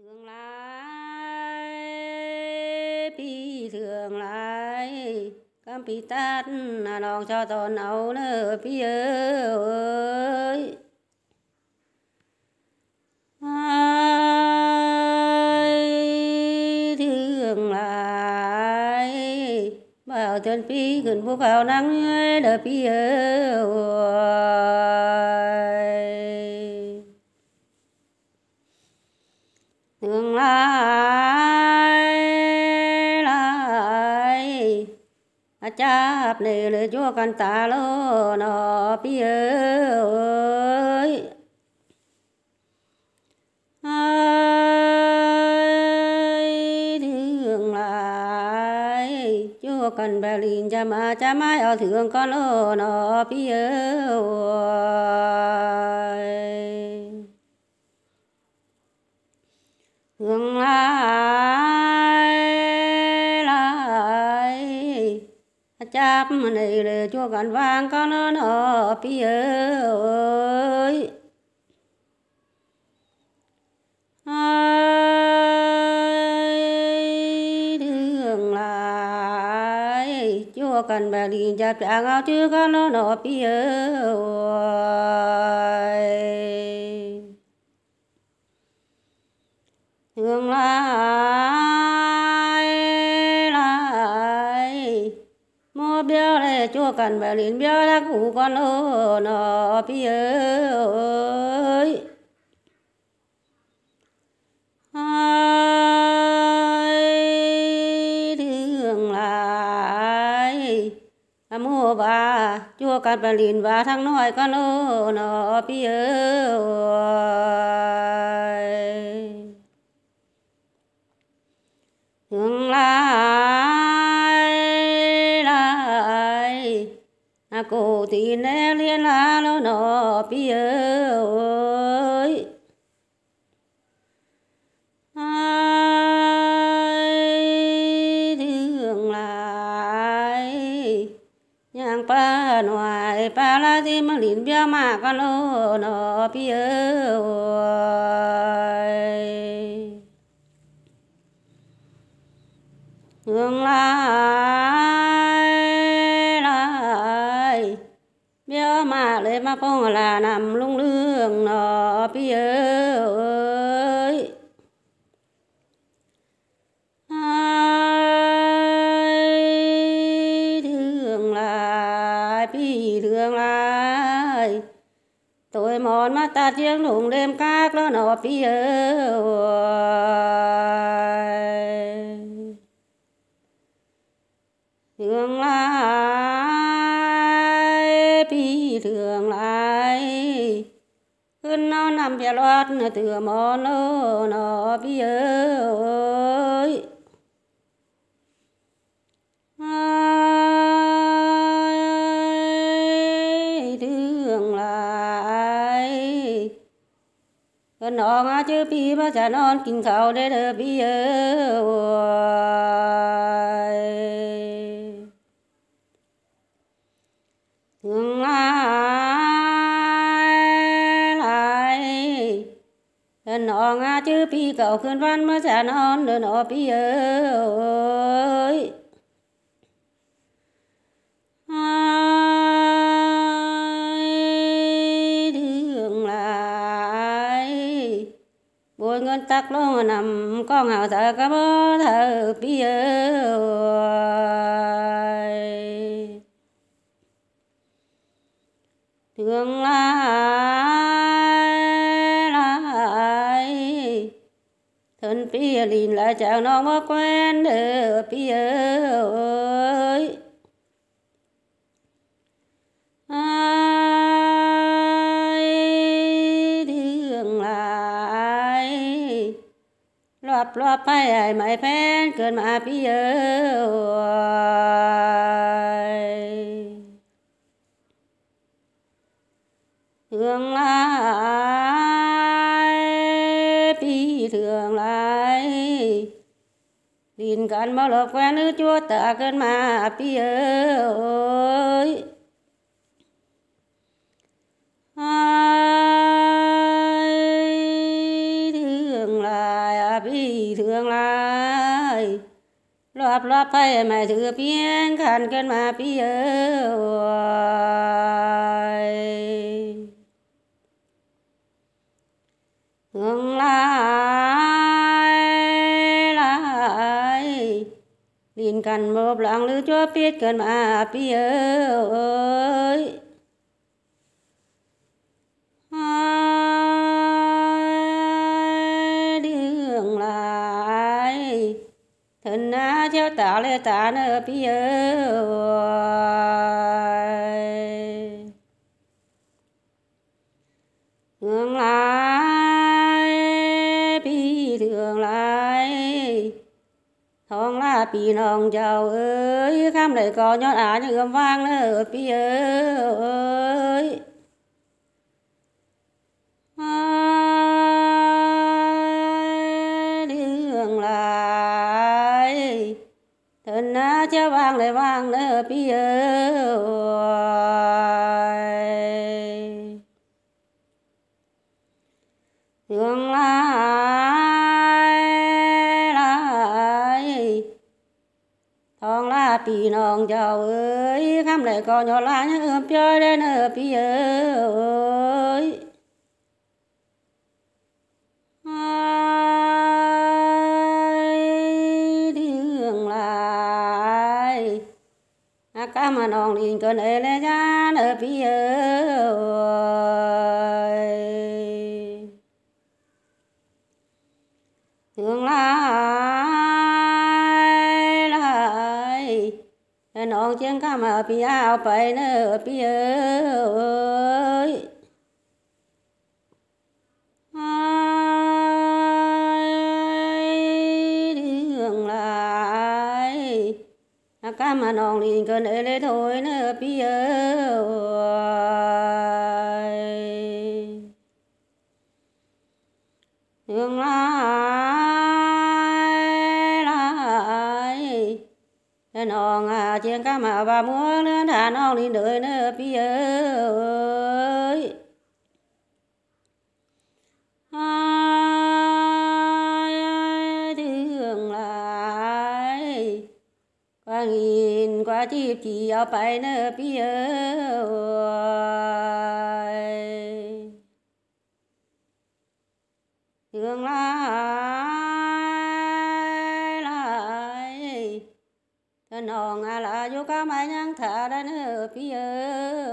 thường lại pi thường lại cam pi tát là nòng cho tòn ấu nơ pi ơi. Ai, thương lại bảo chân pi gần vô vào nắng đợi pi ơi. Thương lại lại à chạp này là chúa căn ta lô nó pi ơi ai thương lại chúa cần bè lìn cha mà cha mai ở thương con lô nó pi ơi hướng lại lại? Chắp này là chúa gần vàng con nó nó pi ơi. Thương lại? Chúa cần bè liền chặt trạng áo chứ con nó nó pi ơi. Thương lại lại mua biếu để chúa cần bè liền biếu đã cụ con lô nó pi ơi ai thương lại à mua bà chúa cần bè liền và thằng nói con lô nó pi ơi thương lại lại à cô tin em liên la nó nó pi ơi. Ai thương lại, nhang pa ngoài pa la thì mà liền bia mà con lô nó pi ơi. Hướng lai, lai, bia mà lên mà phong là nằm lung lương nọ bia ơi. Ai thương lại bi thương lại tôi mòn mắt ta tiếng lùng đêm các nó nọ bia ơi. เรื่องหลายพี่เรื่องหลายขึ้นนอนนำเปียรอดเตือมอนนอพี่เอ้ยนองอาชื่อพี่มาจะนอนกินข้าวได้เธอพี่เอ๋ย thương lại lại cơn nó ngã chứ pi cầu khuyên văn mới sẽ non đỡ nó pi ơi ai thương lại ngân tắc lô nằm con hào thở cá bó thở pi ơi thương lại lại thân pi lìn lại chào nó mất quen đỡ pi ơi ai thương lại loạp loạp hay ai mày phen cơn mà pi ơi thường lai pi thường lai điền cần bao lộc quen nữ chúa tạ cơn mà pi ơi ai thường lai pi thường lai lọp lọp thay mày thử piên khăn cơn mà pi ơi ngừng lai lai liên cần một lần lưu cho biết cần mà biết ơi. Đường lai thân á theo ta lê ta nơ biết ơi. องลาปีน้องเจ้าเอ้ยคำใดก็ย้อนอายังกำวางเนอพี่เอ๋ย เรื่องลายเถินนะจะวางเลยวางเนอพี่เอ๋ย องลาปีน้องเจ้าเอ้ยคำใดก็ย้อนลายยังเอื้อมเปียได้เนอพี่เอ๋ย เรื่องลายอากามานองลิงก็เนเลยจ้าเนอพี่เอ๋ย nong chiên cam ở bia ao bay nơ bia ơi. Đường lại. À, cam mà nong liền cơn ấy lấy thôi nơ ở bia ơi. Đường lại. nong à chiên cá mà bà múa nữa thả nong lên đời nữa pi ơi. Ai thương lại. Qua nghìn, qua chip chỉ ao bay nữa pi ơi. น้องอะไรอยู่ก็ไม่ยังถ่าได้เนอพี่เอ๋